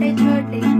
Saturday, Thursday.